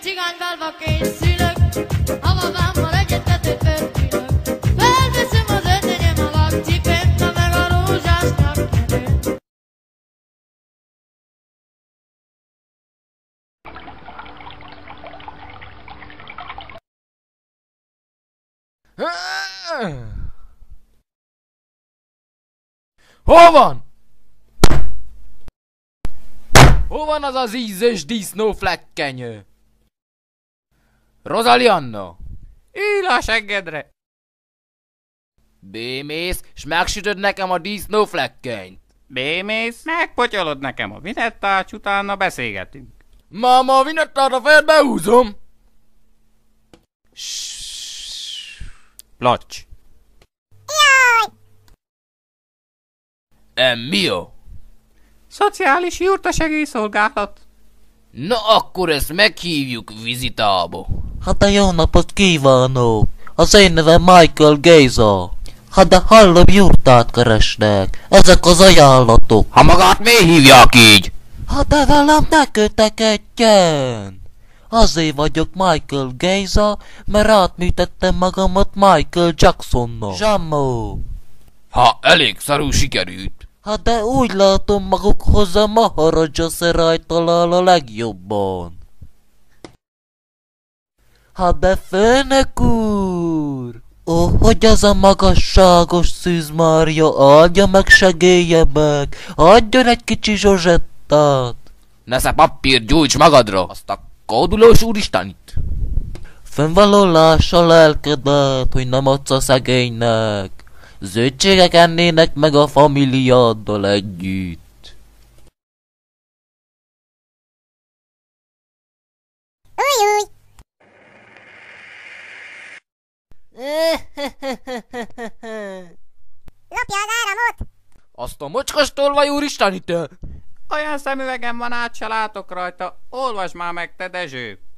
Tigan Valvocate Hol van? Hol van az az ízes disznó flekkenyő? Rozalianna! Ül a seggedre! Bémész, s megsütöd nekem a disznó flekkenyt. Bémész, megpotyolod nekem a vinettács, utána beszélgetünk. Máma, a vinettát a fejed behúzom! Placs. Em, mi a? Szociális jurta segélyszolgálat. Na akkor ezt meghívjuk vizitába. Hát de jó napot kívánok! Az én nevem Michael Geza. Hát de hallom jurtát keresnek. Ezek az ajánlatok. Ha magát miért hívják így? Hát de velem ne kötekedjen! Azért vagyok Michael Geza, mert átműtettem magamat Michael Jacksonnak. Zsamó! Ha elég szarú sikerült. Hát de úgy látom magukhoz a Maharaja Szerály talál a legjobban. Hát de főnök úr! Ó, hogy az a magasságos Szűz Mária adja meg segélye meg, adjon egy kicsi zsozsettát. Nesze papír, gyújts magadra, azt a kódulós úristenit. Fennvaló láss a lelkedet, hogy nem adsz a szegénynek. Zöldségek ennének meg a familiáddal együtt. Lopja az áramot! Azt a mocskos tolvaj úristenit! Olyan szemüvegem van, át se látok rajta. Olvasd már meg, te Dezső.